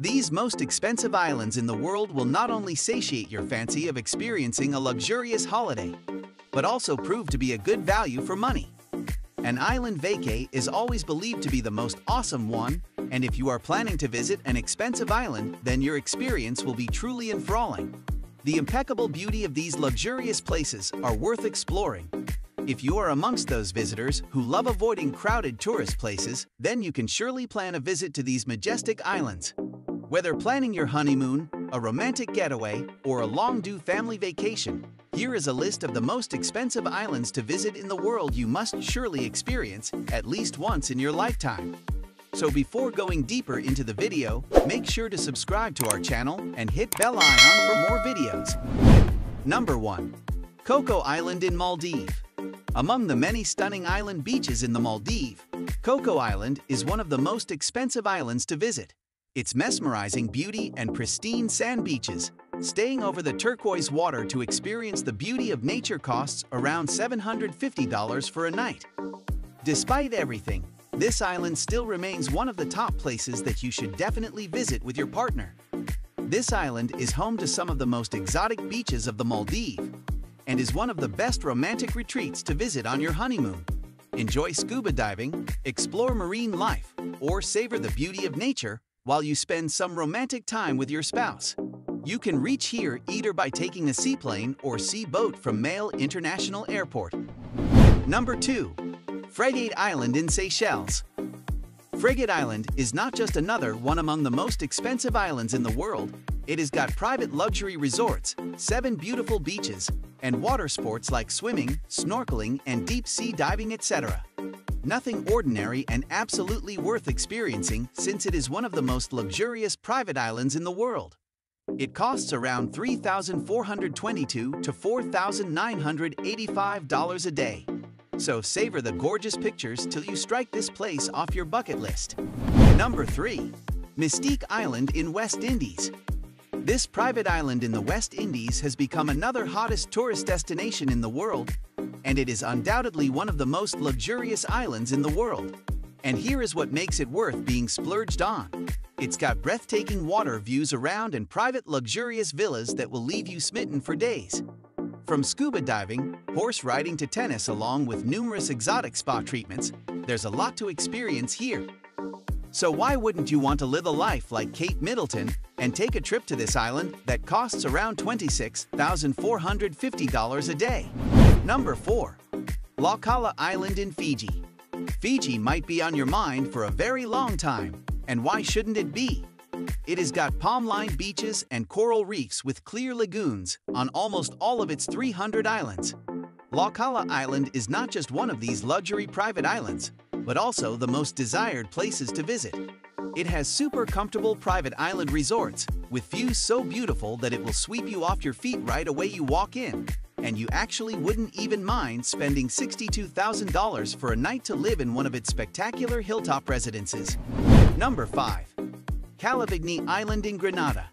These most expensive islands in the world will not only satiate your fancy of experiencing a luxurious holiday, but also prove to be a good value for money. An island vacay is always believed to be the most awesome one, and if you are planning to visit an expensive island, then your experience will be truly enthralling. The impeccable beauty of these luxurious places are worth exploring. If you are amongst those visitors who love avoiding crowded tourist places, then you can surely plan a visit to these majestic islands. Whether planning your honeymoon, a romantic getaway, or a long-due family vacation, here is a list of the most expensive islands to visit in the world you must surely experience at least once in your lifetime. So before going deeper into the video, make sure to subscribe to our channel and hit bell icon for more videos. Number 1. Coco Island in Maldives Among the many stunning island beaches in the Maldives, Coco Island is one of the most expensive islands to visit. Its mesmerizing beauty and pristine sand beaches, staying over the turquoise water to experience the beauty of nature costs around $750 for a night. Despite everything, this island still remains one of the top places that you should definitely visit with your partner. This island is home to some of the most exotic beaches of the Maldives and is one of the best romantic retreats to visit on your honeymoon. Enjoy scuba diving, explore marine life, or savor the beauty of nature while you spend some romantic time with your spouse. You can reach here either by taking a seaplane or sea boat from Male International Airport. Number 2. Frigate Island in Seychelles. Frigate Island is not just another one among the most expensive islands in the world, it has got private luxury resorts, seven beautiful beaches, and water sports like swimming, snorkeling, and deep sea diving, etc. Nothing ordinary and absolutely worth experiencing since it is one of the most luxurious private islands in the world. It costs around 3,422 to $4,985 a day. So savor the gorgeous pictures till you strike this place off your bucket list. Number 3. Mustique Island in West Indies. This private island in the West Indies has become another hottest tourist destination in the world and it is undoubtedly one of the most luxurious islands in the world. And here is what makes it worth being splurged on. It's got breathtaking water views around and private luxurious villas that will leave you smitten for days. From scuba diving, horse riding to tennis along with numerous exotic spa treatments, there's a lot to experience here. So why wouldn't you want to live a life like Kate Middleton and take a trip to this island that costs around $26,450 a day? Number 4. Laucala Island in Fiji. Fiji might be on your mind for a very long time, and why shouldn't it be? It has got palm-lined beaches and coral reefs with clear lagoons on almost all of its 300 islands. Laucala Island is not just one of these luxury private islands, but also the most desired places to visit. It has super comfortable private island resorts with views so beautiful that it will sweep you off your feet right away you walk in, and you actually wouldn't even mind spending $62,000 for a night to live in one of its spectacular hilltop residences. Number 5. Calivigny Island in Grenada.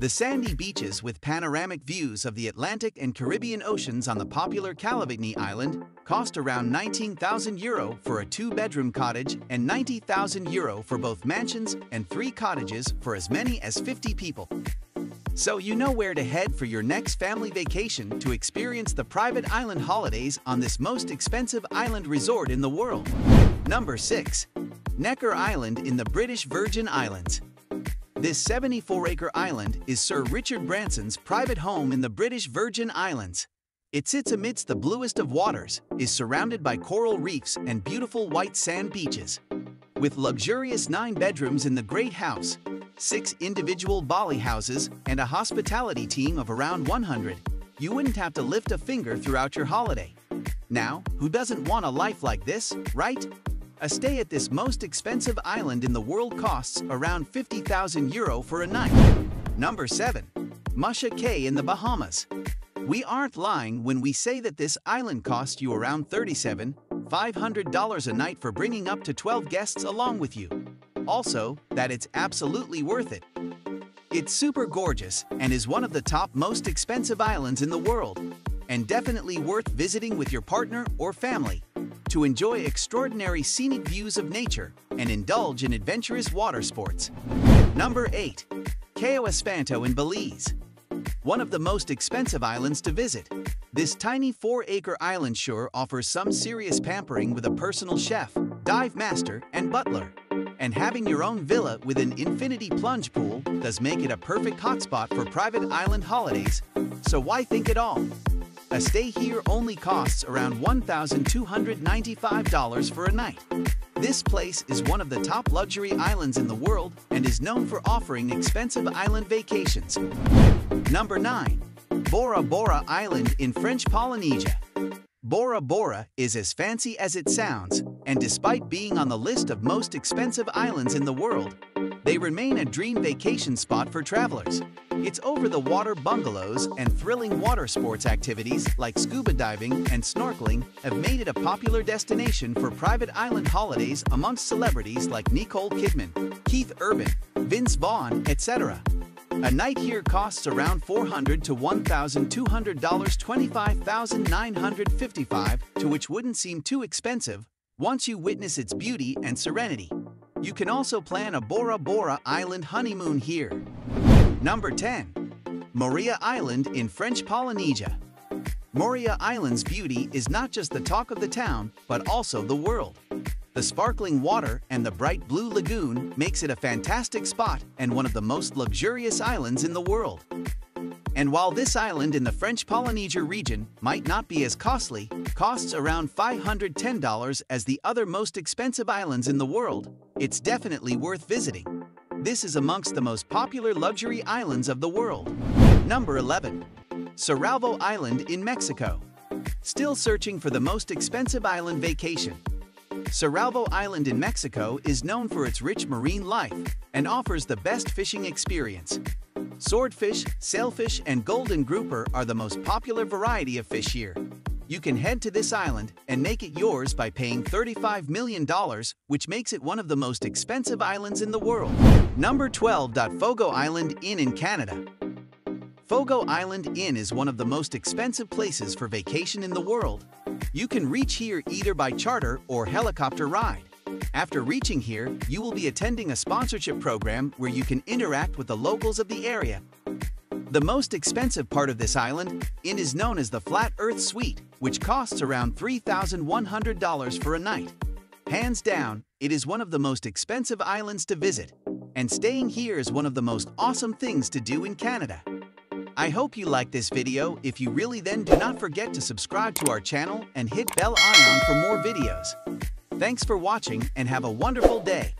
The sandy beaches with panoramic views of the Atlantic and Caribbean Oceans on the popular Calivigny Island cost around 19,000 euro for a two-bedroom cottage and 90,000 euro for both mansions and three cottages for as many as 50 people. So you know where to head for your next family vacation to experience the private island holidays on this most expensive island resort in the world. Number 6. Necker Island in the British Virgin Islands. This 74-acre island is Sir Richard Branson's private home in the British Virgin Islands. It sits amidst the bluest of waters, is surrounded by coral reefs and beautiful white sand beaches. With luxurious nine bedrooms in the Great House, six individual Bali houses, and a hospitality team of around 100, you wouldn't have to lift a finger throughout your holiday. Now, who doesn't want a life like this, right? A stay at this most expensive island in the world costs around 50,000 euro for a night. Number 7. Musha Cay in the Bahamas. We aren't lying when we say that this island costs you around $37,500 a night for bringing up to 12 guests along with you. Also, that it's absolutely worth it. It's super gorgeous and is one of the top most expensive islands in the world, and definitely worth visiting with your partner or family. To enjoy extraordinary scenic views of nature and indulge in adventurous water sports. Number 8. Cayo Espanto in Belize. One of the most expensive islands to visit. This tiny 4-acre island shore offers some serious pampering with a personal chef, dive master, and butler. And having your own villa with an infinity plunge pool does make it a perfect hotspot for private island holidays, so why think it all? A stay here only costs around $1,295 for a night. This place is one of the top luxury islands in the world and is known for offering expensive island vacations. Number 9. Bora Bora Island in French Polynesia. Bora Bora is as fancy as it sounds, and despite being on the list of most expensive islands in the world, they remain a dream vacation spot for travelers. Its over-the-water bungalows and thrilling water sports activities like scuba diving and snorkeling have made it a popular destination for private island holidays amongst celebrities like Nicole Kidman, Keith Urban, Vince Vaughn, etc. A night here costs around $400 to $1,200, $25,955, to which wouldn't seem too expensive once you witness its beauty and serenity. You can also plan a Bora Bora Island honeymoon here. Number 10. Moorea Island in French Polynesia. Moorea Island's beauty is not just the talk of the town, but also the world. The sparkling water and the bright blue lagoon makes it a fantastic spot and one of the most luxurious islands in the world. And while this island in the French Polynesia region might not be as costly, costs around $510 as the other most expensive islands in the world, it's definitely worth visiting. This is amongst the most popular luxury islands of the world. Number 11. Cerralvo Island in Mexico. Still searching for the most expensive island vacation? Cerralvo Island in Mexico is known for its rich marine life and offers the best fishing experience. Swordfish, sailfish, and golden grouper are the most popular variety of fish here. You can head to this island and make it yours by paying $35 million, which makes it one of the most expensive islands in the world. Number 12. Fogo Island Inn in Canada. Fogo Island Inn is one of the most expensive places for vacation in the world. You can reach here either by charter or helicopter ride. After reaching here, you will be attending a sponsorship program where you can interact with the locals of the area. The most expensive part of this island inn is known as the Flat Earth Suite, which costs around $3,100 for a night. Hands down, it is one of the most expensive islands to visit, and staying here is one of the most awesome things to do in Canada. I hope you liked this video. If you really then do not forget to subscribe to our channel and hit bell icon for more videos. Thanks for watching and have a wonderful day.